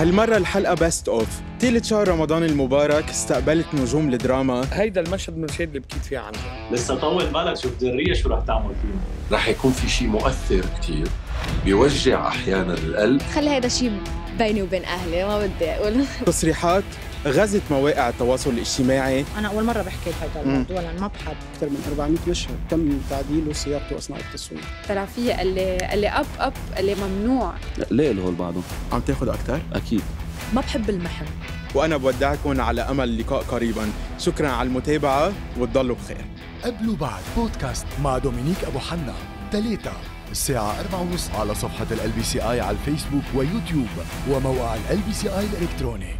هالمرة الحلقة best of طيلة شهر رمضان المبارك استقبلت نجوم الدراما. هيدا المشهد من المشاهد اللي بكيت فيها عنده لسه طول بالك شوف درية شو رح تعمل فينا رح يكون في شيء مؤثر كتير بيوجع أحيانا القلب. خلي هيدا شيء بيني وبين أهلي ما بدي أقول. تصريحات غزت مواقع التواصل الاجتماعي. أنا أول مرة بحكي بهذا الموضوع لأن ما بحب. أكثر من 400 مشهد تم تعديله وصياغته أثناء التصوير طلع فيها اللي اللي أب أب اللي ممنوع. ليه له بعضه عم تاخد أكتر؟ أكيد. ما بحب المحن. وأنا بودعكم على أمل لقاء قريبا. شكرا على المتابعة وتضلوا بخير. قبل وبعد بودكاست مع دومينيك أبو حنا تلاتة. الساعة أربعة ونص على صفحة LBCI على الفيسبوك ويوتيوب وموقع LBCI الإلكتروني.